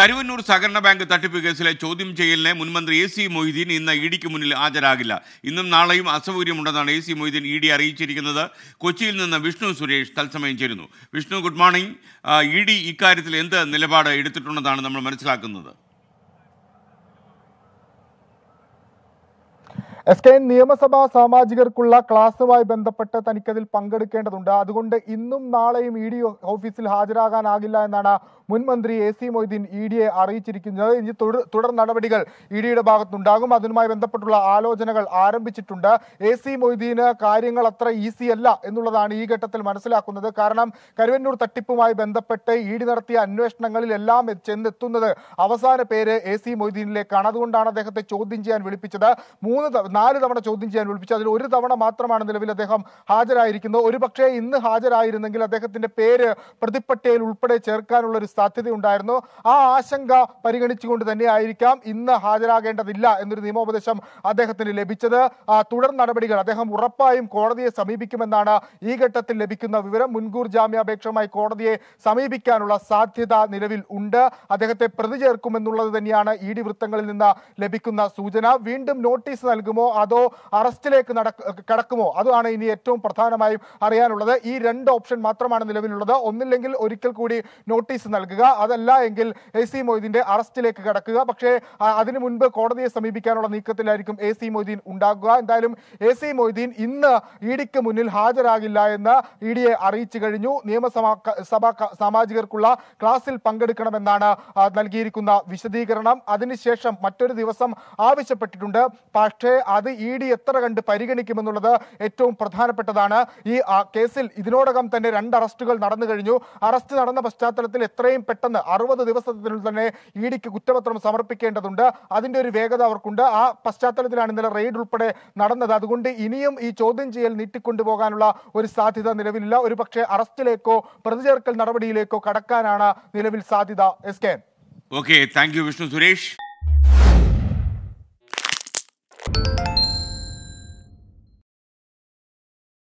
കരുവന്നൂർ സഹകരണ ബാങ്ക് തട്ടിപ്പ് കേസിലെ ചോദ്യം ചെയ്യലിനെ മുൻമന്ത്രി എ സി മൊയ്തീൻ ഇന്ന് ഇ ഡിക്ക് മുന്നിൽ ഹാജരാകില്ല. ഇന്നും നാളെയും അസൗകര്യമുണ്ടെന്നാണ് A C Moideen E D അറിയിച്ചിരിക്കുന്നത്. കൊച്ചിയിൽ നിന്ന് വിഷ്ണു സുരേഷ് തത്സമയം ചേരുന്നു. Vishnu good morning. E D ഇക്കാര്യത്തിൽ എന്ത് നിലപാട് എടുത്തിട്ടുണ്ടെന്നാണ് നമ്മൾ മനസ്സിലാക്കുന്നത്? എസ് കെ നിയമസഭാ സാമാജികർക്കുള്ള ക്ലാസുമായി ബന്ധപ്പെട്ട് തനിക്കതിൽ പങ്കെടുക്കേണ്ടതുണ്ട്. അതുകൊണ്ട് ഇന്നും നാളെയും ഇ ഡി ഓഫീസിൽ ഹാജരാകാനാകില്ല എന്നാണ് മുൻ മന്ത്രി എ സി മൊയ്തീൻ ഇ ഡിയെ അറിയിച്ചിരിക്കുന്നത്. ഇനി തുടർ നടപടികൾ ഇ ഡിയുടെ ഭാഗത്തുണ്ടാകും. അതിനുമായി ബന്ധപ്പെട്ടുള്ള ആലോചനകൾ ആരംഭിച്ചിട്ടുണ്ട്. എ സി മൊയ്തീന് കാര്യങ്ങൾ അത്ര ഈസി അല്ല എന്നുള്ളതാണ് ഈ ഘട്ടത്തിൽ മനസ്സിലാക്കുന്നത്. കാരണം കരുവന്നൂർ തട്ടിപ്പുമായി ബന്ധപ്പെട്ട് ഇ ഡി നടത്തിയ അന്വേഷണങ്ങളിലെല്ലാം ചെന്നെത്തുന്നത് അവസാന പേര് എ സി മൊയ്തീനിലേക്കാണ്. അതുകൊണ്ടാണ് അദ്ദേഹത്തെ ചോദ്യം ചെയ്യാൻ വിളിപ്പിച്ചത്. മൂന്ന് നാല് തവണ ചോദ്യം ചെയ്യാൻ വിളിപ്പിച്ചു. അതിൽ ഒരു തവണ മാത്രമാണ് നിലവിൽ അദ്ദേഹം ഹാജരായിരിക്കുന്നത്. ഒരു പക്ഷേ ഇന്ന് ഹാജരായിരുന്നെങ്കിൽ അദ്ദേഹത്തിന്റെ പേര് പ്രതിപ്പട്ടികയിൽ ഉൾപ്പെടെ ചേർക്കാനുള്ള ഒരു സാധ്യതയുണ്ടായിരുന്നു. ആ ആശങ്ക പരിഗണിച്ചുകൊണ്ട് തന്നെ ആയിരിക്കാം ഇന്ന് ഹാജരാകേണ്ടതില്ല എന്നൊരു നിയമോപദേശം അദ്ദേഹത്തിന് ലഭിച്ചത്. തുടർ നടപടികൾ അദ്ദേഹം ഉറപ്പായും കോടതിയെ സമീപിക്കുമെന്നാണ് ഈ ഘട്ടത്തിൽ ലഭിക്കുന്ന വിവരം. മുൻകൂർ ജാമ്യാപേക്ഷമായി കോടതിയെ സമീപിക്കാനുള്ള സാധ്യത നിലവിൽ ഉണ്ട്. അദ്ദേഹത്തെ പ്രതി ചേർക്കുമെന്നുള്ളത് തന്നെയാണ് ഇ ഡി വൃത്തങ്ങളിൽ നിന്ന് ലഭിക്കുന്ന സൂചന. വീണ്ടും നോട്ടീസ് നൽകുമോ അതോ അറസ്റ്റിലേക്ക് കടക്കുമോ? അതാണ് ഇനി ഏറ്റവും പ്രധാനമായും അറിയാനുള്ളത്. ഈ രണ്ട് ഓപ്ഷൻ മാത്രമാണ് നിലവിലുള്ളത്. ഒന്നില്ലെങ്കിൽ ഒരിക്കൽ കൂടി നോട്ടീസ് നൽകുക. അതല്ല എങ്കിൽ എ സി മൊയ്തീന്റെ അറസ്റ്റിലേക്ക് കടക്കുക. പക്ഷേ അതിനു മുൻപ് കോടതിയെ സമീപിക്കാനുള്ള നീക്കത്തിലായിരിക്കും എ സി മൊയ്തീൻ ഉണ്ടാകുക. എന്തായാലും എ സി മൊയ്തീൻ ഇന്ന് ഇ ഡിക്ക് മുന്നിൽ ഹാജരാകില്ല എന്ന് ഇ ഡിയെ അറിയിച്ചു കഴിഞ്ഞു. നിയമസഭാ സഭാ സാമാജികർക്കുള്ള ക്ലാസ്സിൽ പങ്കെടുക്കണമെന്നാണ് നൽകിയിരിക്കുന്ന വിശദീകരണം. അതിനുശേഷം മറ്റൊരു ദിവസം ആവശ്യപ്പെട്ടിട്ടുണ്ട്. പക്ഷേ അത് ഇ ഡി എത്ര കണ്ട് പരിഗണിക്കുമെന്നുള്ളത് ഏറ്റവും പ്രധാനപ്പെട്ടതാണ്. ഈ കേസിൽ ഇതിനോടകം തന്നെ രണ്ട് അറസ്റ്റുകൾ നടന്നു കഴിഞ്ഞു. അറസ്റ്റ് നടന്ന പശ്ചാത്തലത്തിൽ എത്രയും പെട്ടെന്ന് അറുപത് ദിവസത്തിനുള്ളിൽ തന്നെ ഇ ഡിക്ക് കുറ്റപത്രം സമർപ്പിക്കേണ്ടതുണ്ട്. അതിന്റെ ഒരു വേഗത അവർക്കുണ്ട്. ആ പശ്ചാത്തലത്തിലാണ് ഇന്നലെ റെയ്ഡ് ഉൾപ്പെടെ നടന്നത്. അതുകൊണ്ട് ഇനിയും ഈ ചോദ്യം ചെയ്യൽ നീട്ടിക്കൊണ്ടുപോകാനുള്ള ഒരു സാധ്യത നിലവിലില്ല. ഒരു പക്ഷേ അറസ്റ്റിലേക്കോ പ്രതിചേർക്കൽ നടപടിയിലേക്കോ കടക്കാനാണ് നിലവിൽ സാധ്യത. S K. Okay thank you Vishnu Suresh.